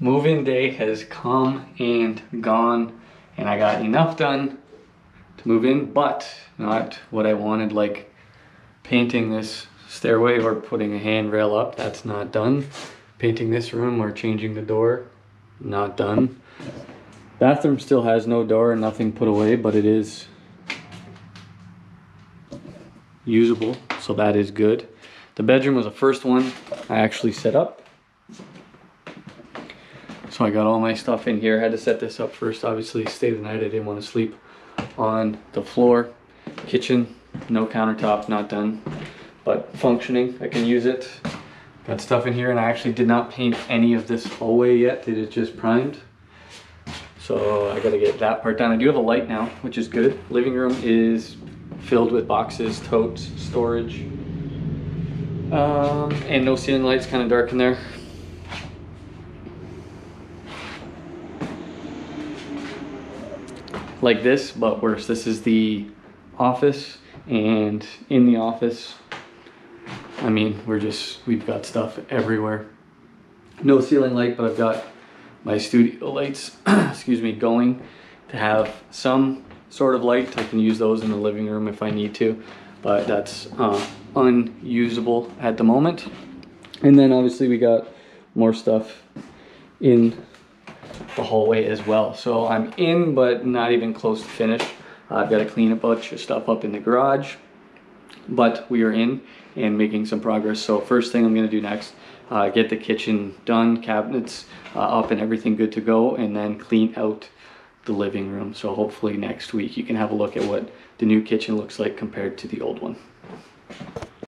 Move-in day has come and gone, and I got enough done to move in, but not what I wanted, like painting this stairway or putting a handrail up. That's not done. Painting this room or changing the door, not done. Bathroom still has no door and nothing put away, but it is usable, so that is good. The bedroom was the first one I actually set up. So I got all my stuff in here. I had to set this up first. Obviously, stay the night. I didn't want to sleep on the floor. Kitchen, no countertop, not done, but functioning. I can use it. Got stuff in here, and I actually did not paint any of this hallway yet. It is just primed. So I gotta get that part done. I do have a light now, which is good. Living room is filled with boxes, totes, storage. Um, and no ceiling lights, kind of dark in there. Like this, but worse. This is the office, and in the office, I mean, we're just, we've got stuff everywhere. No ceiling light, but I've got my studio lights, excuse me, going to have some sort of light. I can use those in the living room if I need to, but that's uh, unusable at the moment. And then obviously we got more stuff in the hallway as well. So I'm in, but not even close to finish. I've got to clean a bunch of stuff up in the garage, but we are in and making some progress. So first thing I'm gonna do next, uh, get the kitchen done, cabinets uh, up and everything good to go, and then clean out the living room. So hopefully next week you can have a look at what the new kitchen looks like compared to the old one.